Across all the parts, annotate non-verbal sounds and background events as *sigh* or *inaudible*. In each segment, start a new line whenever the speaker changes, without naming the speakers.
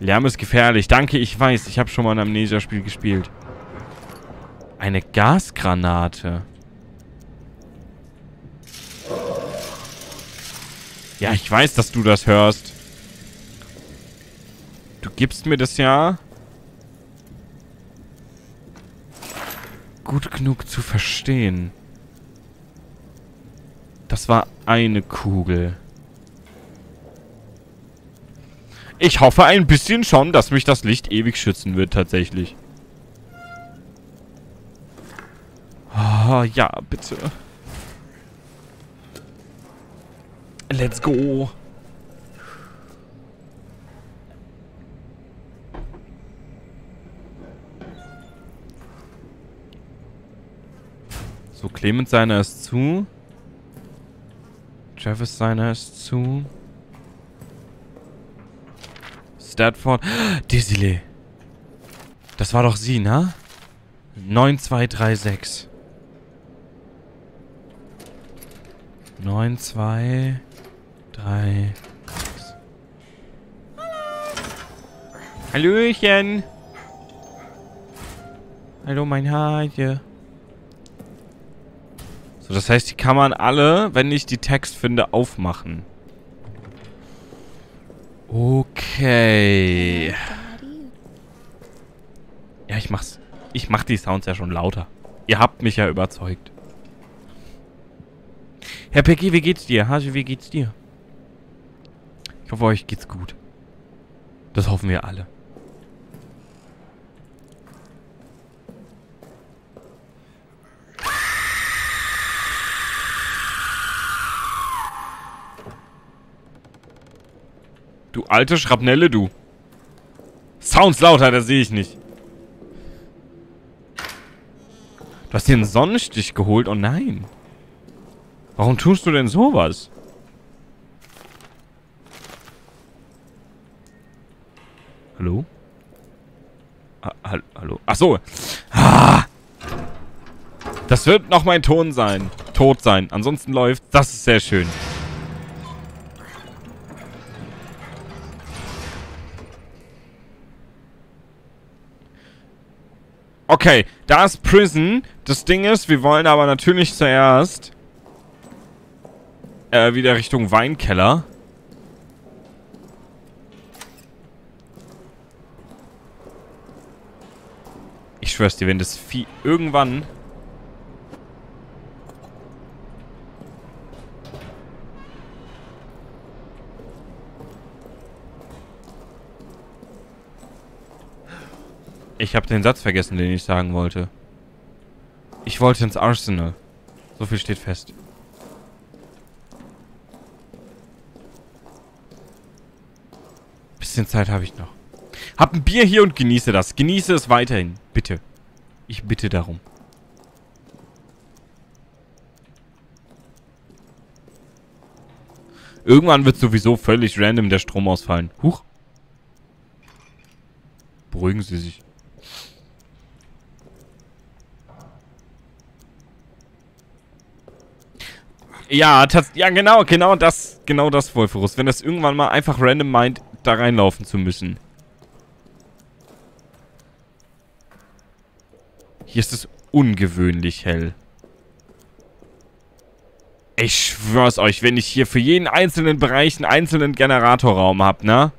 Lärm ist gefährlich. Danke, ich weiß. Ich habe schon mal ein Amnesia-Spiel gespielt. Eine Gasgranate. Ja, ich weiß, dass du das hörst. Du gibst mir das ja... Gut genug zu verstehen. Das war eine Kugel. Ich hoffe ein bisschen schon, dass mich das Licht ewig schützen wird, tatsächlich. Oh, ja, bitte. Let's go. So, Clemens seiner ist zu. Travis seiner ist zu. Statford. Desile. Das war doch sie, ne? 9236. 9236. Hallöchen. Hallo, mein Hase. So, das heißt, die kann man alle, wenn ich die Text finde, aufmachen. Okay. Ja, ich mach's. Ich mach die Sounds ja schon lauter. Ihr habt mich ja überzeugt. Herr Peggy, wie geht's dir? Hase, wie geht's dir? Ich hoffe, euch geht's gut. Das hoffen wir alle. Du alte Schrapnelle, du. Sounds lauter, das sehe ich nicht. Du hast dir einen Sonnenstich geholt? Oh nein. Warum tust du denn sowas? Hallo? Ah, hallo? Ach so. Ah! Das wird noch mein Ton sein. Tot sein. Ansonsten läuft. Das ist sehr schön. Okay, da ist Prison. Das Ding ist, wir wollen aber natürlich zuerst äh, wieder Richtung Weinkeller. Ich schwör's dir, wenn das Vieh irgendwann... Ich habe den Satz vergessen, den ich sagen wollte. Ich wollte ins Arsenal. So viel steht fest. Bisschen Zeit habe ich noch. Hab ein Bier hier und genieße das. Genieße es weiterhin. Bitte. Ich bitte darum. Irgendwann wird sowieso völlig random der Strom ausfallen. Huch. Beruhigen Sie sich. Ja, ja, genau, genau das, genau das, Wolferus. Wenn das irgendwann mal einfach random meint, da reinlaufen zu müssen. Hier ist es ungewöhnlich hell. Ich schwör's euch, wenn ich hier für jeden einzelnen Bereich einen einzelnen Generatorraum hab, ne?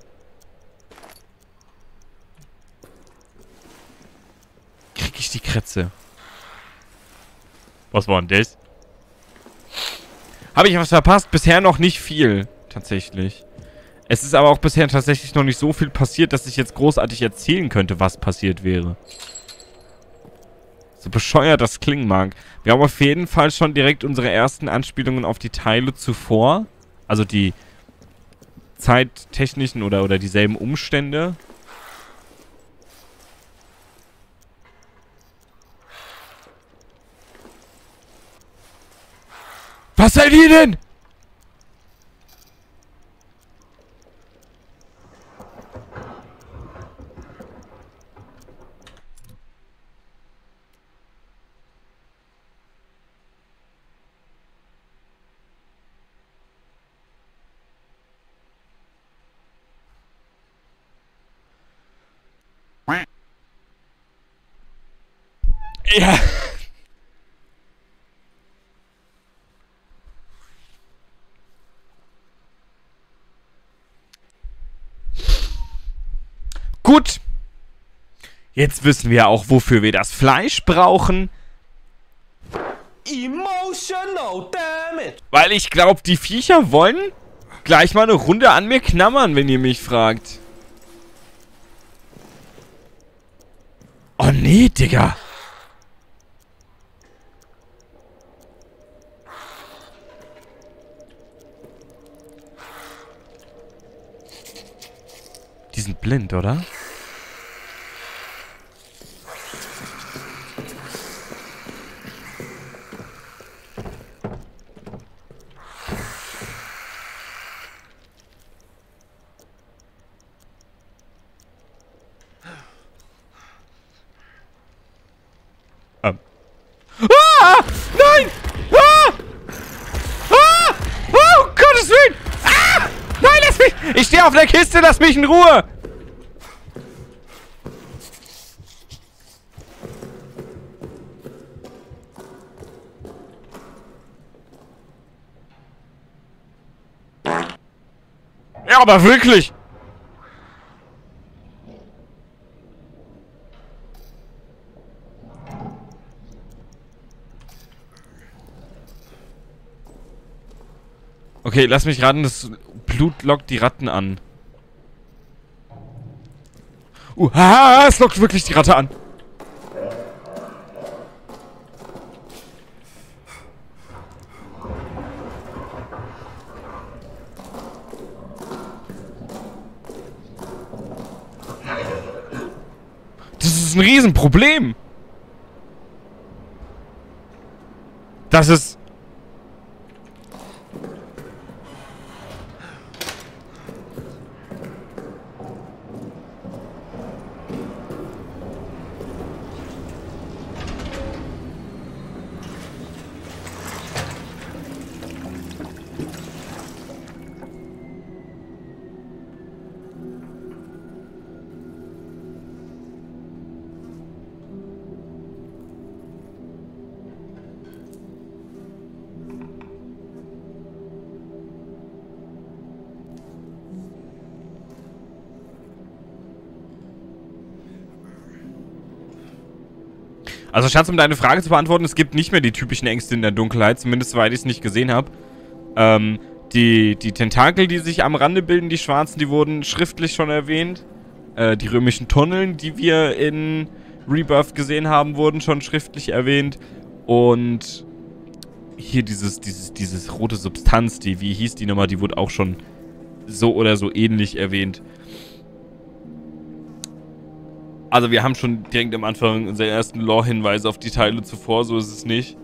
Krieg ich die Kretze. Was war denn das? Habe ich was verpasst? Bisher noch nicht viel, tatsächlich. Es ist aber auch bisher tatsächlich noch nicht so viel passiert, dass ich jetzt großartig erzählen könnte, was passiert wäre. So bescheuert das klingen mag. Wir haben auf jeden Fall schon direkt unsere ersten Anspielungen auf die Teile zuvor. Also die zeittechnischen oder, oder dieselben Umstände. Was seid ihr denn? Yeah. Gut. Jetzt wissen wir auch, wofür wir das Fleisch brauchen.
Emotional damage.
Weil ich glaube, die Viecher wollen gleich mal eine Runde an mir knabbern, wenn ihr mich fragt. Oh nee, Digga. Die sind blind, oder? Ähm. Ah! Nein! Ah! Ah! Oh, Gottes Willen! Ah! Nein, lass mich! Ich stehe auf der Kiste, lass mich in Ruhe! Ja, aber wirklich! Okay, lass mich raten, das Blut lockt die Ratten an. Uh, haha, es lockt wirklich die Ratte an. Das ist ein Riesenproblem. Das ist... Also Schatz, um deine Frage zu beantworten, es gibt nicht mehr die typischen Ängste in der Dunkelheit, zumindest soweit ich es nicht gesehen habe. Ähm, die, die Tentakel, die sich am Rande bilden, die schwarzen, die wurden schriftlich schon erwähnt. Äh, die römischen Tunneln, die wir in Rebirth gesehen haben, wurden schon schriftlich erwähnt. Und hier dieses, dieses, dieses rote Substanz, die, wie hieß die nochmal, die wurde auch schon so oder so ähnlich erwähnt. Also wir haben schon direkt am Anfang unsere ersten Lore-Hinweise auf die Teile zuvor, so ist es nicht.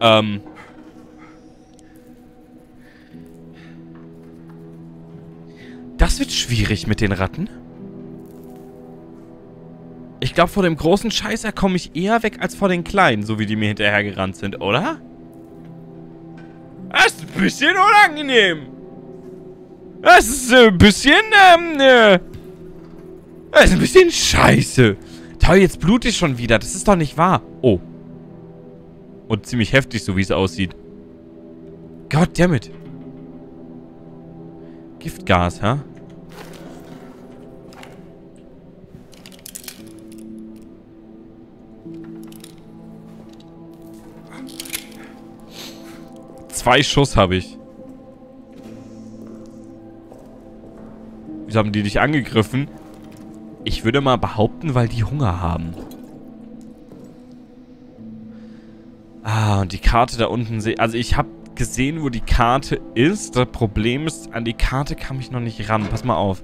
Ähm. Das wird schwierig mit den Ratten. Ich glaube, vor dem großen Scheißer komme ich eher weg als vor den kleinen, so wie die mir hinterhergerannt sind, oder? Das ist ein bisschen unangenehm. Das ist ein bisschen, ähm, äh, das ist ein bisschen scheiße. Toll, jetzt blutet schon wieder. Das ist doch nicht wahr. Oh. Und ziemlich heftig, so wie es aussieht. Goddammit. Giftgas, hä? Zwei Schuss habe ich. Wieso haben die dich angegriffen? Ich würde mal behaupten, weil die Hunger haben. Ah, und die Karte da unten sehe... Also ich habe gesehen, wo die Karte ist. Das Problem ist, an die Karte kam ich noch nicht ran. Pass mal auf.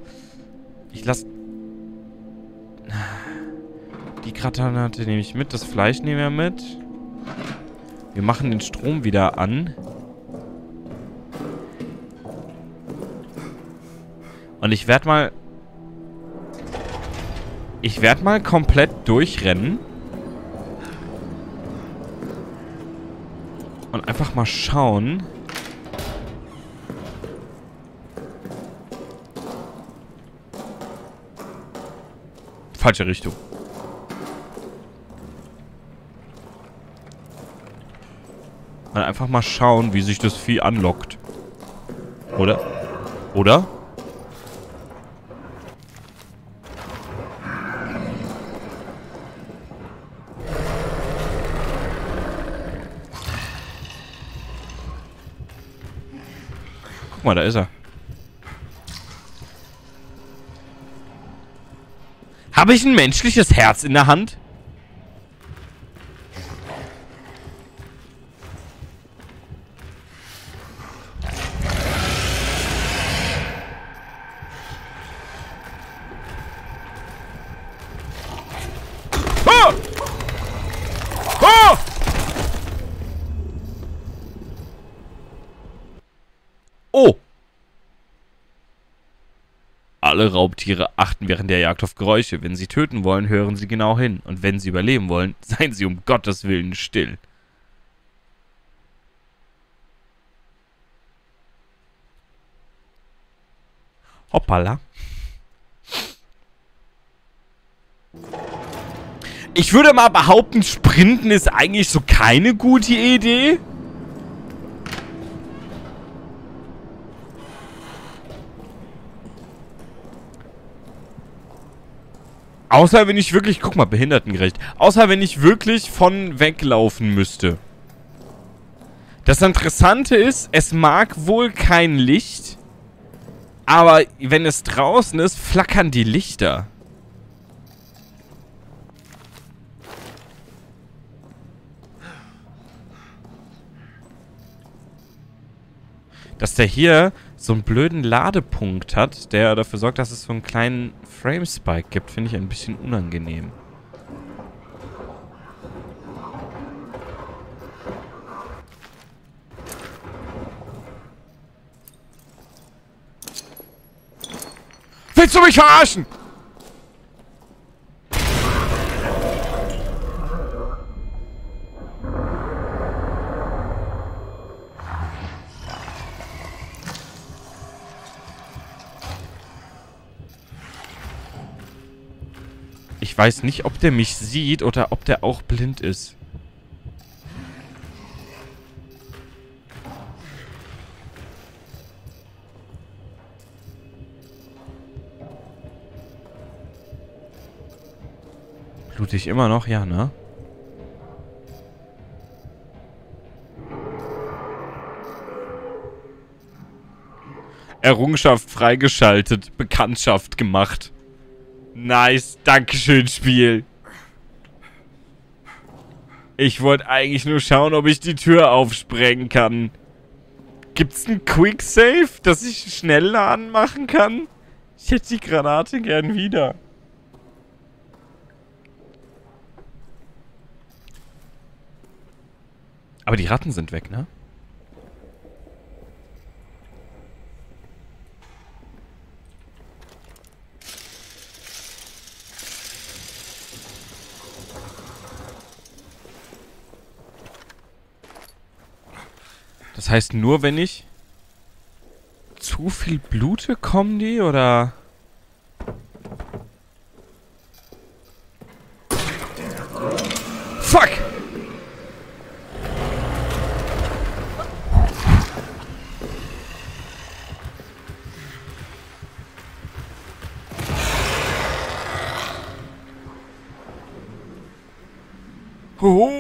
Ich lasse... Die Granate nehme ich mit. Das Fleisch nehmen wir mit. Wir machen den Strom wieder an. Und ich werde mal... Ich werde mal komplett durchrennen. Und einfach mal schauen. Falsche Richtung. Und einfach mal schauen, wie sich das Vieh anlockt. Oder? Oder? Guck mal, da ist er. Habe ich ein menschliches Herz in der Hand? Alle Raubtiere achten während der Jagd auf Geräusche. Wenn sie töten wollen, hören sie genau hin. Und wenn sie überleben wollen, *laughs* seien sie um Gottes Willen still. Hoppala. Ich würde mal behaupten, Sprinten ist eigentlich so keine gute Idee. Außer wenn ich wirklich, guck mal, behindertengerecht. Außer wenn ich wirklich von weglaufen müsste. Das Interessante ist, es mag wohl kein Licht, aber wenn es draußen ist, flackern die Lichter. Dass der hier so einen blöden Ladepunkt hat, der dafür sorgt, dass es so einen kleinen Frame-Spike gibt, finde ich ein bisschen unangenehm. Willst du mich verarschen? Ich weiß nicht, ob der mich sieht oder ob der auch blind ist. Blutig immer noch? Ja, ne? Errungenschaft freigeschaltet. Bekanntschaft gemacht. Nice. Dankeschön, Spiel. Ich wollte eigentlich nur schauen, ob ich die Tür aufsprengen kann. Gibt's einen Quick Save, dass ich schnell laden machen kann? Ich hätte die Granate gern wieder. Aber die Ratten sind weg, ne? Das heißt, nur wenn ich zu viel blute, kommen die, oder... Fuck! Oh!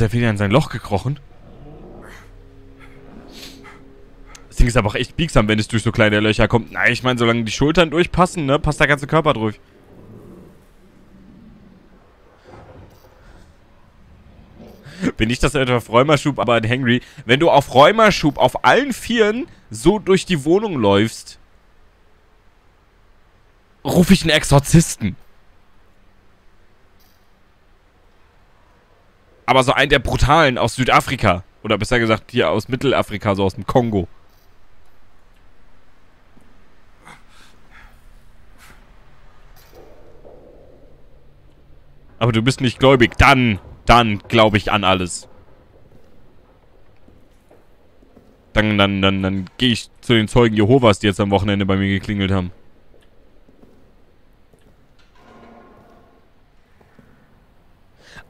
Ist er wieder in sein Loch gekrochen? Das Ding ist aber auch echt biegsam, wenn es durch so kleine Löcher kommt. Nein, ich meine, solange die Schultern durchpassen, ne, passt der ganze Körper durch. Bin nicht das etwa auf Räumerschub, aber ein Hangry. Wenn du auf Räumerschub auf allen Vieren so durch die Wohnung läufst, rufe ich einen Exorzisten. Aber so einen der brutalen aus Südafrika. Oder besser gesagt hier aus Mittelafrika, so aus dem Kongo. Aber du bist nicht gläubig. Dann, dann glaube ich an alles. Dann, dann, dann, dann gehe ich zu den Zeugen Jehovas, die jetzt am Wochenende bei mir geklingelt haben.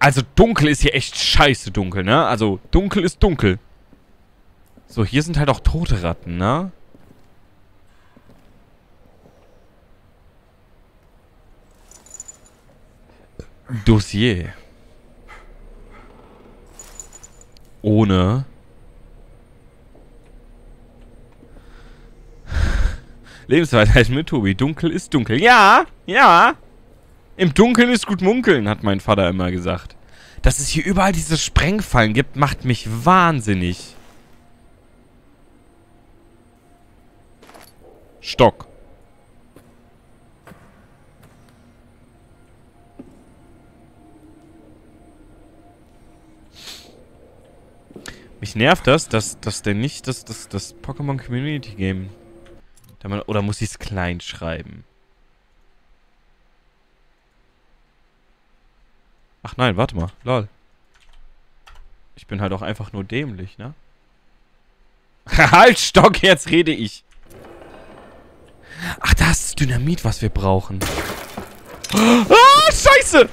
Also dunkel ist hier echt scheiße dunkel, ne? Also dunkel ist dunkel. So, hier sind halt auch tote Ratten, ne? Dossier. Ohne. Lebensweisheit mit Tobi. Dunkel ist dunkel. Ja, ja. Im Dunkeln ist gut munkeln, hat mein Vater immer gesagt. Dass es hier überall diese Sprengfallen gibt, macht mich wahnsinnig. Stock. Mich nervt das, dass, dass der nicht das, das, das Pokémon Community Game. Oder muss ich es klein schreiben? Ach nein, warte mal. Lol. Ich bin halt auch einfach nur dämlich, ne? *laughs* halt, Stock, jetzt rede ich. Ach, das ist Dynamit, was wir brauchen. *gasps* Ah, scheiße!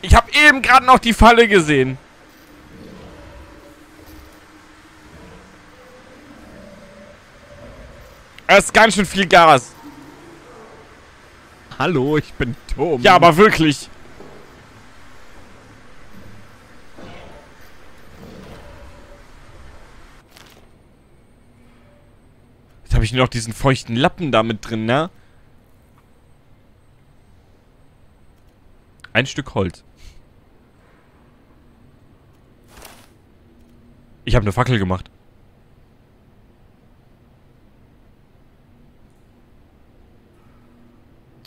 Ich habe eben gerade noch die Falle gesehen. Es ist ganz schön viel Gas.
Hallo, ich bin Tom.
Ja, aber wirklich. Jetzt habe ich nur noch diesen feuchten Lappen da mit drin, ne? Ein Stück Holz. Ich habe eine Fackel gemacht.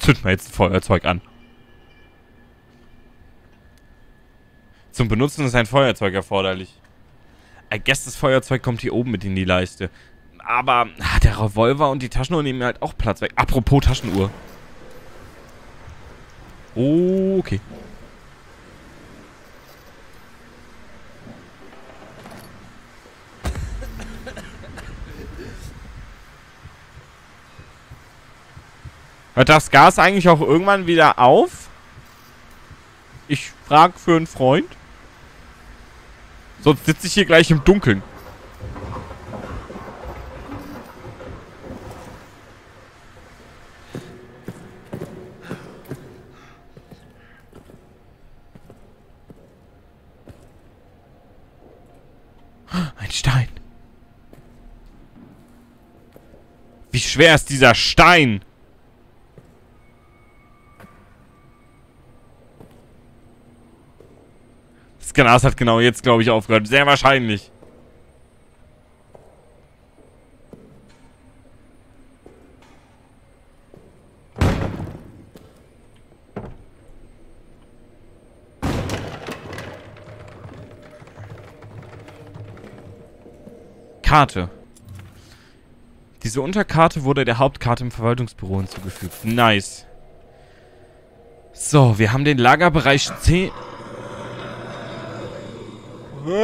Zünd mal jetzt ein Feuerzeug an. Zum Benutzen ist ein Feuerzeug erforderlich. I guess das Feuerzeug kommt hier oben mit in die Leiste. Aber ah, der Revolver und die Taschenuhr nehmen mir halt auch Platz weg. Apropos Taschenuhr. Okay. Hört das Gas eigentlich auch irgendwann wieder auf? Ich frage für einen Freund. Sonst sitze ich hier gleich im Dunkeln. Ein Stein. Wie schwer ist dieser Stein? Das Gras hat genau jetzt, glaube ich, aufgehört. Sehr wahrscheinlich. Karte. Diese Unterkarte wurde der Hauptkarte im Verwaltungsbüro hinzugefügt. Nice. So, wir haben den Lagerbereich 10... Ja,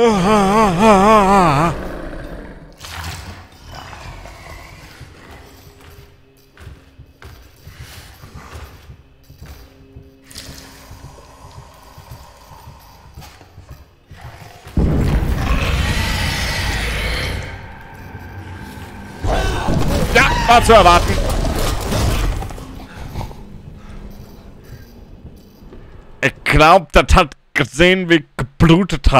war zu erwarten. Ich glaub, das hat gesehen, wie ich geblutet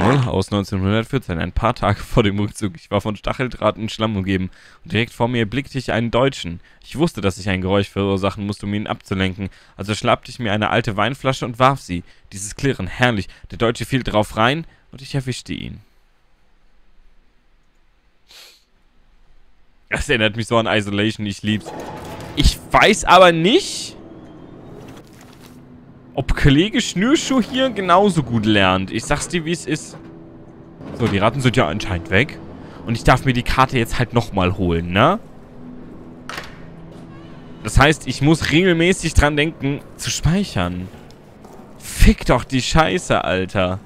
aus 1914, ein paar Tage vor dem Rückzug. Ich war von Stacheldraht und Schlamm umgeben und direkt vor mir blickte ich einen Deutschen. Ich wusste, dass ich ein Geräusch verursachen musste, um ihn abzulenken. Also schnappte ich mir eine alte Weinflasche und warf sie. Dieses Klirren, herrlich. Der Deutsche fiel drauf rein und ich erwischte ihn. Das erinnert mich so an Isolation, ich lieb's. Ich weiß aber nicht, ob Kollege Schnürschuh hier genauso gut lernt. Ich sag's dir, wie es ist. So, die Ratten sind ja anscheinend weg. Und ich darf mir die Karte jetzt halt nochmal holen, ne? Das heißt, ich muss regelmäßig dran denken, zu speichern. Fick doch die Scheiße, Alter.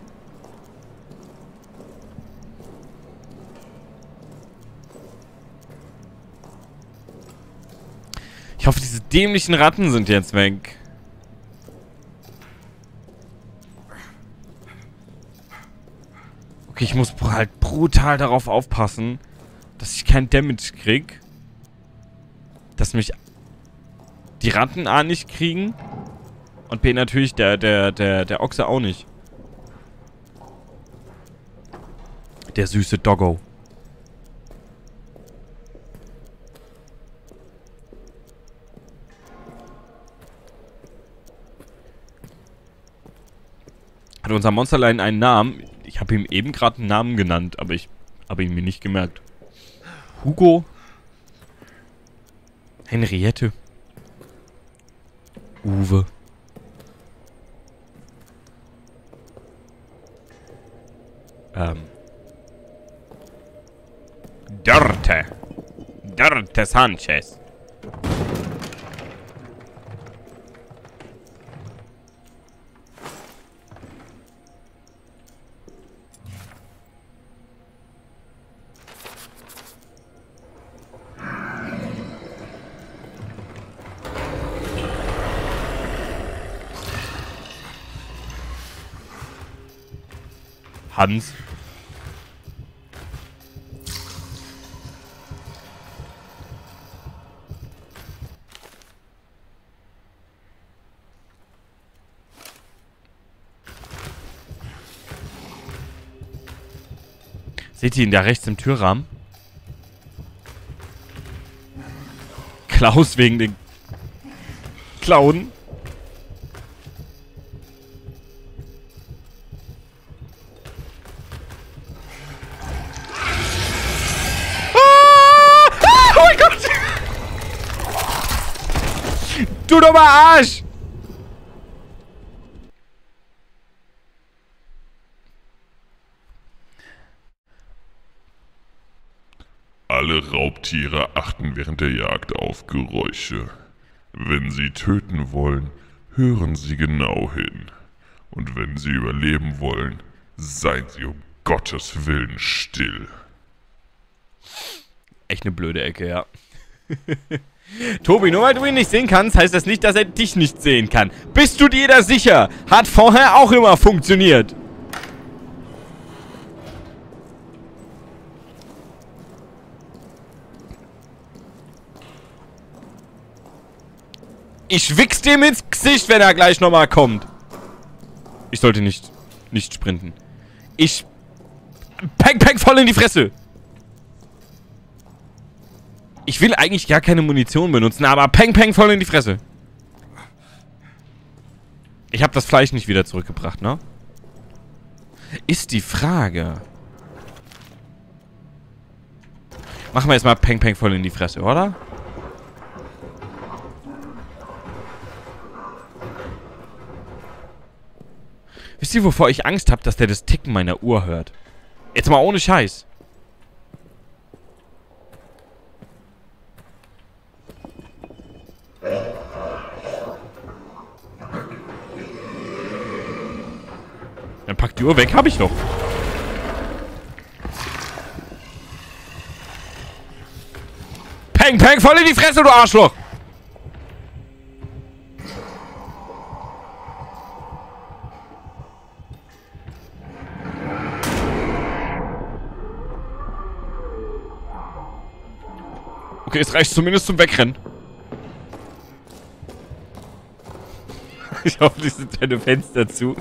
Ich hoffe, diese dämlichen Ratten sind jetzt weg. Okay, ich muss halt brutal darauf aufpassen, dass ich kein Damage krieg. Dass mich die Ratten A nicht kriegen. Und B natürlich der, der, der, der Ochse auch nicht. Der süße Doggo. Hat unser Monsterlein einen Namen? Ich habe ihm eben gerade einen Namen genannt, aber ich habe ihn mir nicht gemerkt. Hugo? Henriette? Uwe? Ähm. Dörte. Dörte Sanchez. Hans. Seht ihr ihn da rechts im Türrahmen? Klaus wegen den Klauen.
Raubtiere achten während der Jagd auf Geräusche. Wenn sie töten wollen, hören sie genau hin. Und wenn sie überleben wollen, seien sie um Gottes Willen still.
Echt eine blöde Ecke, ja. *laughs* Tobi, nur weil du ihn nicht sehen kannst, heißt das nicht, dass er dich nicht sehen kann. Bist du dir da sicher? Hat vorher auch immer funktioniert. Ich wichs dem ins Gesicht, wenn er gleich nochmal kommt. Ich sollte nicht, nicht sprinten. Ich... Peng, peng, voll in die Fresse. Ich will eigentlich gar keine Munition benutzen, aber peng, peng, voll in die Fresse. Ich habe das Fleisch nicht wieder zurückgebracht, ne? Ist die Frage. Machen wir jetzt mal peng, peng, voll in die Fresse, oder? Wisst ihr, wovor ich Angst habe, dass der das Ticken meiner Uhr hört? Jetzt mal ohne Scheiß. Dann pack die Uhr weg, hab ich doch. Peng, peng, voll in die Fresse, du Arschloch! Okay, es reicht zumindest zum Wegrennen. *laughs* Ich hoffe, die sind deine Fenster zu.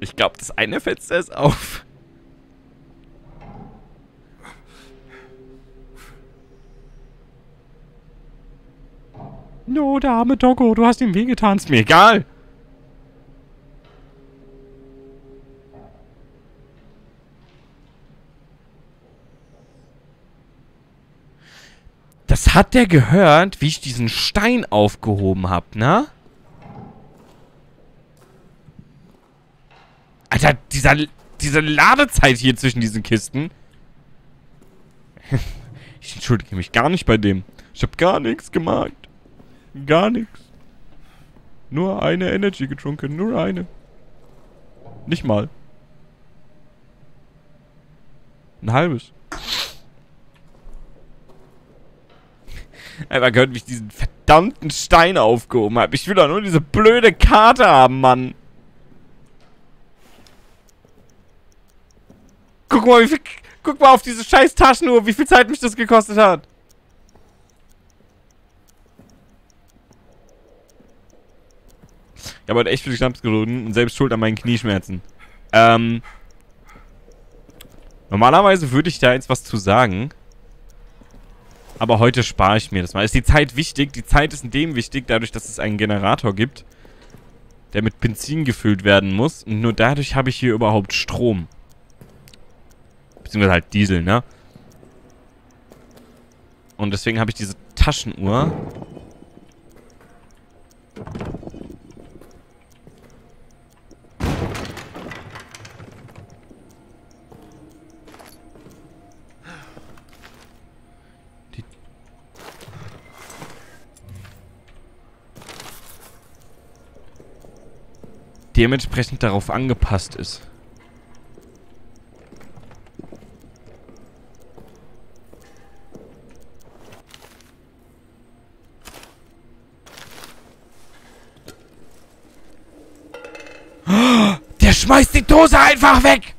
Ich glaube, das eine Fenster ist auf. No, der arme Doggo, du hast ihm wehgetan. Ist mir egal. Das hat der gehört, wie ich diesen Stein aufgehoben habe, ne? Alter, dieser, diese Ladezeit hier zwischen diesen Kisten. *laughs* ich entschuldige mich gar nicht bei dem. Ich hab gar nichts gemacht. Gar nichts. Nur eine Energy getrunken. Nur eine. Nicht mal. Ein halbes. Einfach gehört, wie ich diesen verdammten Stein aufgehoben habe. Ich will doch nur diese blöde Karte haben, Mann. Guck mal, wie viel, guck mal auf diese scheiß Taschenuhr, wie viel Zeit mich das gekostet hat. Ich habe heute echt viel Schnaps getrunken und selbst schuld an meinen Knieschmerzen. Ähm. Normalerweise würde ich da jetzt was zu sagen. Aber heute spare ich mir das mal. Ist die Zeit wichtig? Die Zeit ist in dem wichtig, dadurch, dass es einen Generator gibt, der mit Benzin gefüllt werden muss. Und nur dadurch habe ich hier überhaupt Strom. Beziehungsweise halt Diesel, ne? Und deswegen habe ich diese Taschenuhr. Dementsprechend darauf angepasst ist. *gasps* Der schmeißt die Dose einfach weg!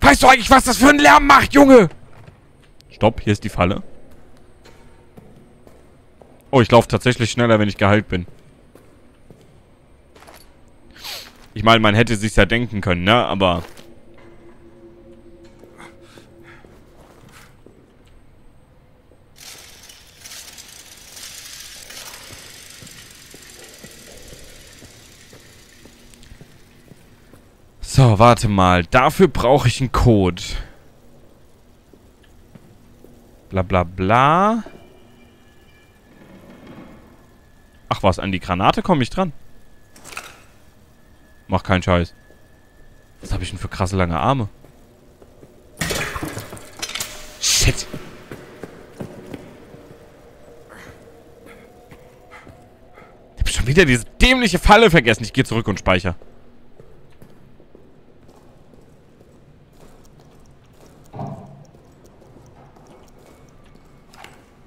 Weißt du eigentlich, was das für ein Lärm macht, Junge? Stopp, hier ist die Falle. Oh, ich laufe tatsächlich schneller, wenn ich geheilt bin. Ich meine, man hätte sich's ja denken können, ne? Aber... So, warte mal. Dafür brauche ich einen Code. Bla bla bla. Ach was, an die Granate komme ich dran. Mach keinen Scheiß. Was habe ich denn für krasse lange Arme? Shit. Ich habe schon wieder diese dämliche Falle vergessen. Ich gehe zurück und speichere.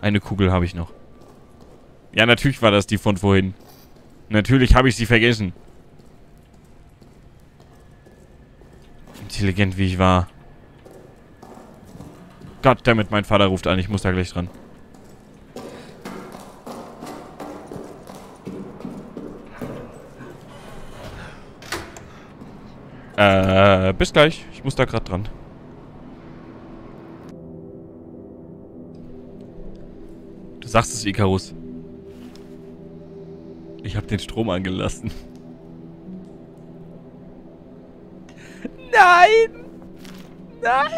Eine Kugel habe ich noch. Ja, natürlich war das die von vorhin. Natürlich habe ich sie vergessen. Intelligent wie ich war. Goddammit, mein Vater ruft an. Ich muss da gleich dran. Äh, bis gleich. Ich muss da gerade dran. Du sagst es, Icarus. Ich habe den Strom angelassen. Nein! Nein!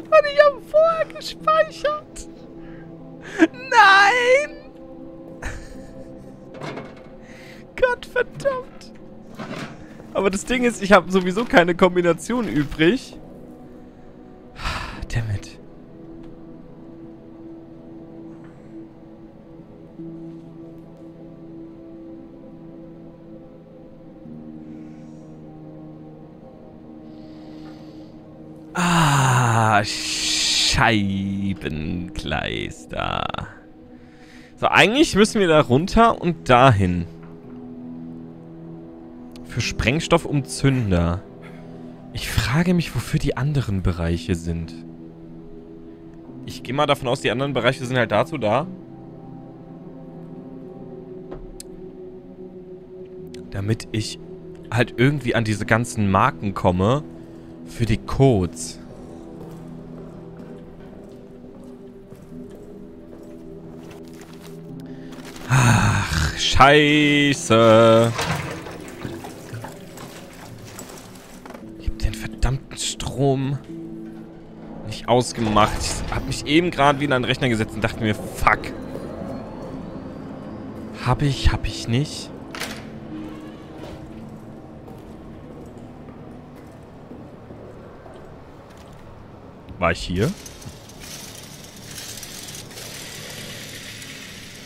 Und ich habe vorher gespeichert. Nein! Gott verdammt. Aber das Ding ist, ich habe sowieso keine Kombination übrig. Scheibenkleister. So, eigentlich müssen wir da runter und dahin. Für Sprengstoff und Zünder. Ich frage mich, wofür die anderen Bereiche sind. Ich gehe mal davon aus, die anderen Bereiche sind halt dazu da. Damit ich halt irgendwie an diese ganzen Marken komme. Für die Codes. Scheiße. Ich hab den verdammten Strom nicht ausgemacht. Ich hab mich eben gerade wieder an den Rechner gesetzt und dachte mir, fuck. Hab ich, hab ich nicht. War ich hier?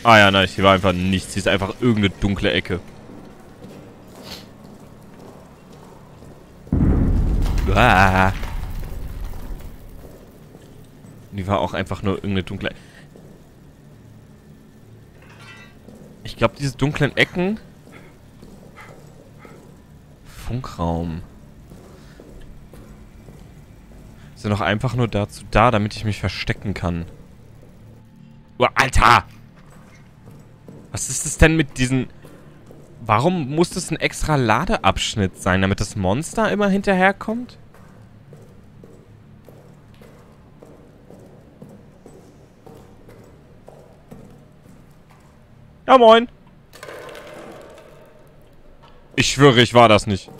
Ah ja, nein, hier war einfach nichts. Hier ist einfach irgendeine dunkle Ecke. Ah. Die war auch einfach nur irgendeine dunkle... Ich glaube, diese dunklen Ecken... Funkraum. Sind doch einfach nur dazu da, damit ich mich verstecken kann. Oh, Alter! Was ist es denn mit diesen... Warum muss das ein extra Ladeabschnitt sein, damit das Monster immer hinterherkommt? Ja, moin. Ich schwöre, ich war das nicht.